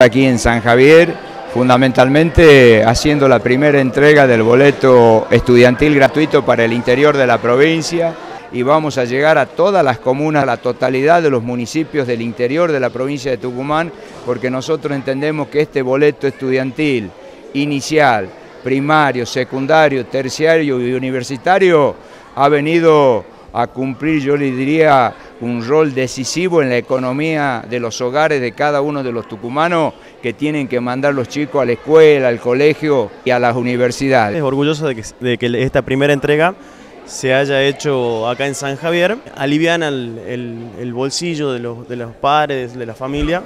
aquí en San Javier, fundamentalmente haciendo la primera entrega del boleto estudiantil gratuito para el interior de la provincia. Y vamos a llegar a todas las comunas, a la totalidad de los municipios del interior de la provincia de Tucumán, porque nosotros entendemos que este boleto estudiantil inicial, primario, secundario, terciario y universitario ha venido a cumplir, yo le diría, un rol decisivo en la economía de los hogares de cada uno de los tucumanos que tienen que mandar los chicos a la escuela, al colegio y a las universidades. Es orgulloso de que, de que esta primera entrega se haya hecho acá en San Javier, alivian el, el, el bolsillo de los, de los padres, de la familia,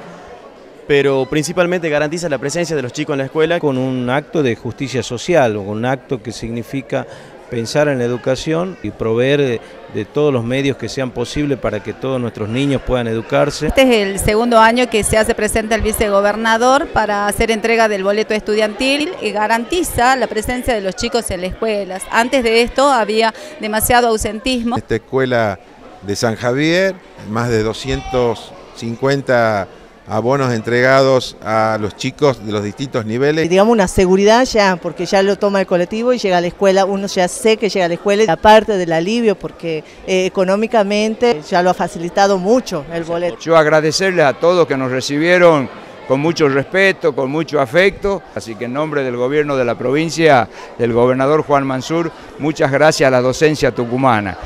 pero principalmente garantiza la presencia de los chicos en la escuela. Con un acto de justicia social, un acto que significa pensar en la educación y proveer de, de, todos los medios que sean posibles para que todos nuestros niños puedan educarse. Este es el segundo año que se hace presente el vicegobernador para hacer entrega del boleto estudiantil y garantiza la presencia de los chicos en las escuelas. Antes de esto había demasiado ausentismo. Esta escuela de San Javier, más de 250 abonos entregados a los chicos de los distintos niveles. Digamos una seguridad ya, porque ya lo toma el colectivo y llega a la escuela, uno ya sé que llega a la escuela, aparte del alivio, porque eh, económicamente ya lo ha facilitado mucho el boleto. Yo agradecerles a todos que nos recibieron con mucho respeto, con mucho afecto, así que en nombre del gobierno de la provincia, del gobernador Juan Mansur, muchas gracias a la docencia tucumana.